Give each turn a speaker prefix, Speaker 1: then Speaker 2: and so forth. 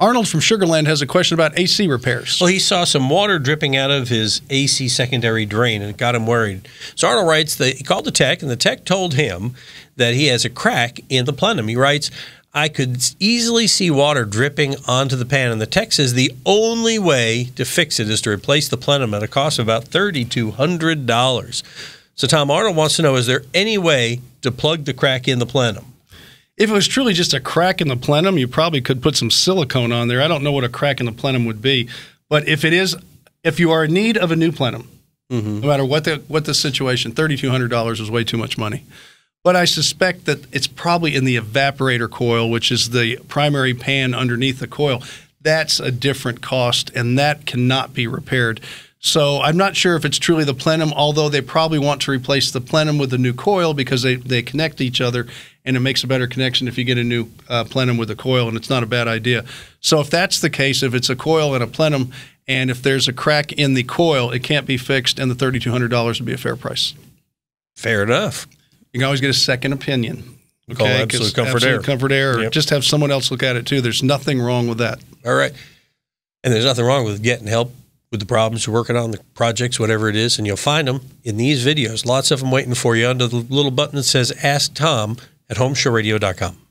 Speaker 1: Arnold from Sugarland has a question about AC repairs.
Speaker 2: Well, he saw some water dripping out of his AC secondary drain and it got him worried. So Arnold writes that he called the tech and the tech told him that he has a crack in the plenum. He writes, I could easily see water dripping onto the pan, and the tech says the only way to fix it is to replace the plenum at a cost of about $3,200. So Tom Arnold wants to know is there any way to plug the crack in the plenum?
Speaker 1: If it was truly just a crack in the plenum, you probably could put some silicone on there. I don't know what a crack in the plenum would be, but if it is, if you are in need of a new plenum, mm-hmm. no matter what the what the situation, thirty two hundred dollars is way too much money. But I suspect that it's probably in the evaporator coil, which is the primary pan underneath the coil. That's a different cost, and that cannot be repaired. So I'm not sure if it's truly the plenum, although they probably want to replace the plenum with a new coil because they, they connect each other and it makes a better connection if you get a new uh, plenum with a coil, and it's not a bad idea. So if that's the case, if it's a coil and a plenum, and if there's a crack in the coil, it can't be fixed, and the $3,200 would be a fair price.
Speaker 2: Fair enough.
Speaker 1: You can always get a second opinion.
Speaker 2: Okay, Call absolute comfort absolute
Speaker 1: air. Comfort air. Yep. Just have someone else look at it too. There's nothing wrong with that.
Speaker 2: All right. And there's nothing wrong with getting help with the problems you're working on, the projects, whatever it is, and you'll find them in these videos. Lots of them waiting for you under the little button that says Ask Tom at homeshowradio.com.